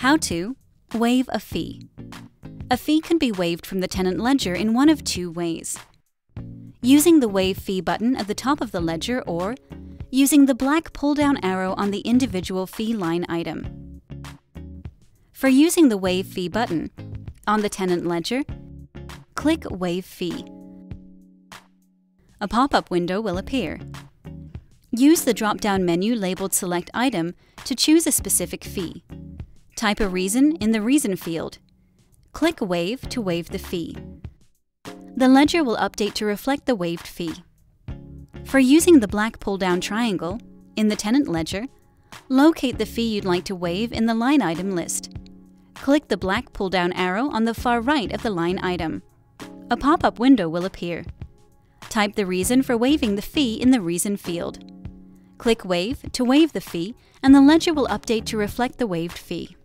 How to waive a fee. A fee can be waived from the tenant ledger in one of two ways. Using the Waive Fee button at the top of the ledger or using the black pull-down arrow on the individual fee line item. For using the Waive Fee button, on the tenant ledger, click Waive Fee. A pop-up window will appear. Use the drop-down menu labeled Select Item to choose a specific fee. Type a reason in the Reason field. Click Waive to waive the fee. The ledger will update to reflect the waived fee. For using the black pull-down triangle, in the tenant ledger, locate the fee you'd like to waive in the line item list. Click the black pull-down arrow on the far right of the line item. A pop-up window will appear. Type the reason for waiving the fee in the Reason field. Click Waive to waive the fee, and the ledger will update to reflect the waived fee.